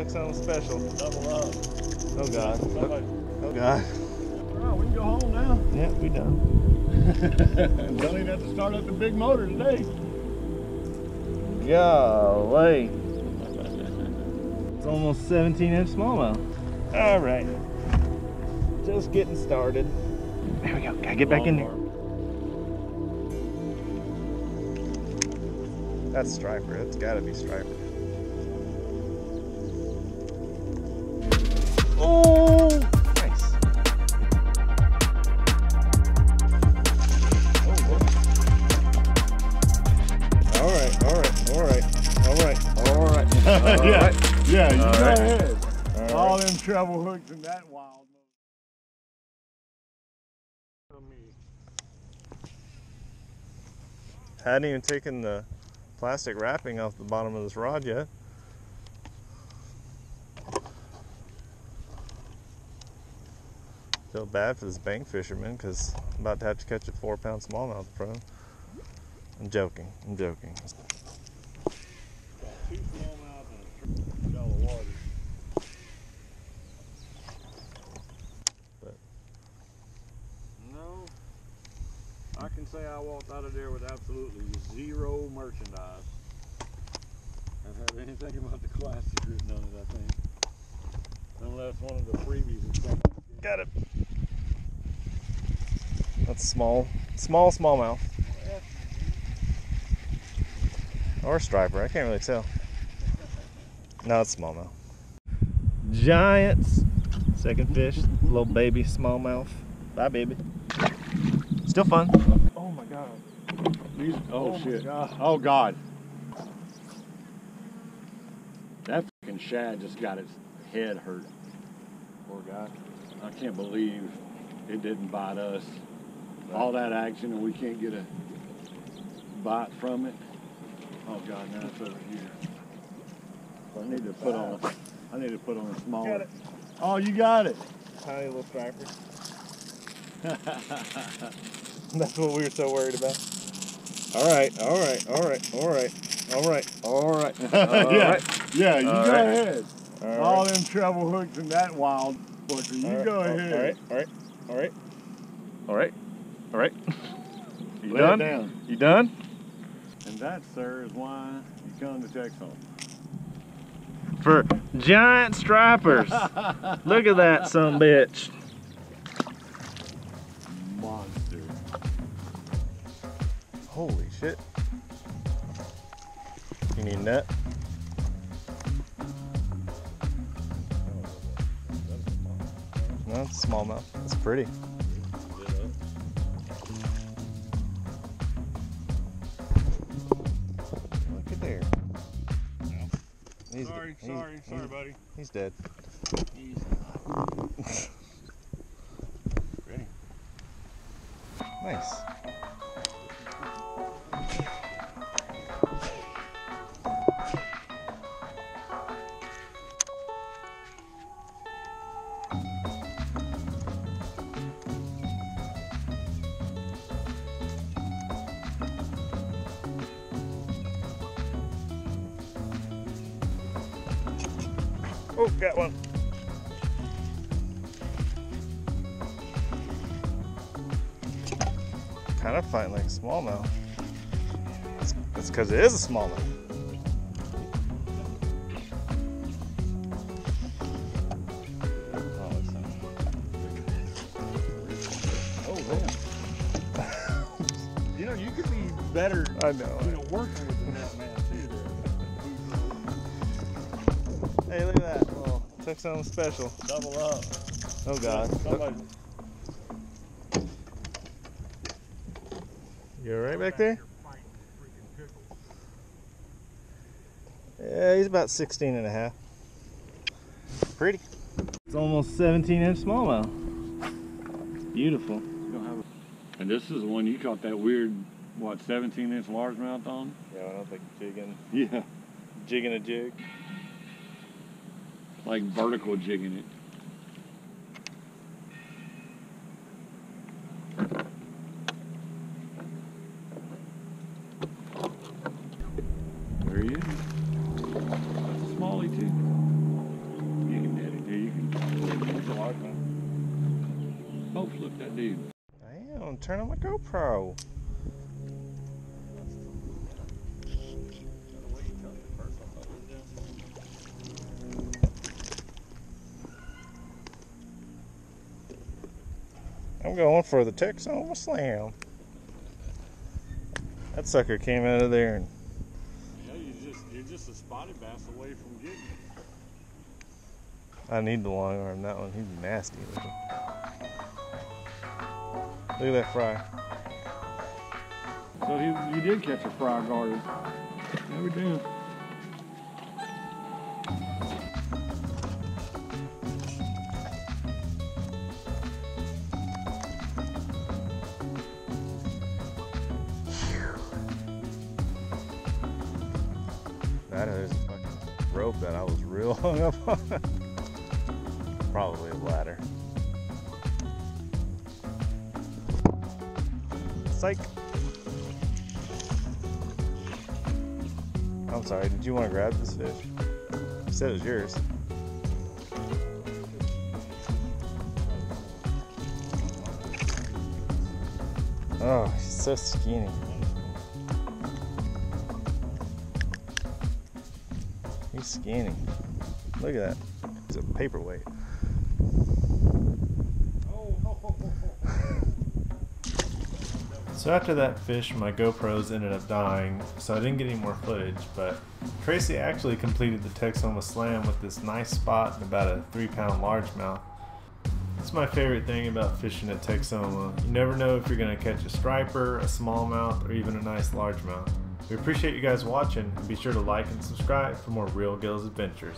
Took something special. Double up. Oh God. Somebody. Oh God. All right, we can go home now. Yeah, we done. Don't even have to start up the big motor today. Golly. It's almost 17 inch smallmouth. All right. Just getting started. There we go. Gotta get back in there. That's striper. It's gotta be striper. Oh, nice. All right, all right, all right, all right, all right. yeah, yeah, you All go right. ahead. All them treble hooks and that wild. Hadn't even taken the plastic wrapping off the bottom of this rod yet. Feel bad for this bank fisherman because I'm about to have to catch a four pound smallmouth him. I'm joking. I'm joking. No, I can say I walked out of there with absolutely zero merchandise. I've had anything about the classic written on it, I think. Unless one of the freebies is something. Got it. That's small, small smallmouth. Or striper. I can't really tell. No, it's smallmouth. Giants. Second fish. Little baby smallmouth. Bye, baby. Still fun. Oh my god. These, oh, Oh shit. God. Oh god. That fucking shad just got its head hurt. Poor guy. I can't believe it didn't bite us. All that action and we can't get a bite from it. Oh god, now it's over here. I need to put on. I need to put on a smaller. Got it. Oh, you got it. Tiny little striper. That's what we were so worried about. All right, all right, all right, all right, all right, all right. All yeah, right. yeah. You All go right. ahead. All All right. them treble hooks and that wild booker. You All right, go all- ahead. All right, all right, all right, all right, all right. You Lay done? down. You done? And that, sir, is why you come to Texas. For giant stripers. Look at that son bitch. Monster. Holy shit. You need net? No, it's smallmouth. It's pretty. Look at there. He's, Sorry, he's- sorry, sorry, he's- buddy. He's dead. Ready? Nice. Oh, got one. Kind of fighting like a smallmouth. It's- It's because it is a smallmouth. Oh, it's- Oh, you know, you could be better, I know. you know, working with the net man, Something special. Double up. Oh, God. Somebody, You all right back there? Yeah, he's about 16 and a half. Pretty. It's almost 17 inch smallmouth. Beautiful. You don't have a... And this is the one you caught that weird, what, 17 inch largemouth on? Yeah, I don't think jigging, Yeah. jigging a jig like vertical jigging it. There he is. That's a smallie too. You can net it, dude. You can it's a large one. Both look that dude. Damn, turn on the GoPro. I'm going for the Texoma Slam. That sucker came out of there and Yeah, you just you're just a spotted bass away from getting it. I need the long arm. That one, he's nasty looking. Look at that fry. So he, you did catch a fry garter. We did. That is a fucking rope that I was real hung up on. Probably a ladder. Psych. I'm sorry, did you want to grab this fish? You said it was yours. Oh, he's so skinny. He's skinny. Look at that. It's a paperweight. So after that fish, my GoPros ended up dying, so I didn't get any more footage, but Tracy actually completed the Texoma Slam with this nice spot and about a three pound largemouth. It's my favorite thing about fishing at Texoma. You never know if you're going to catch a striper, a smallmouth, or even a nice largemouth. We appreciate you guys watching and be sure to like and subscribe for more Reel Gills adventures.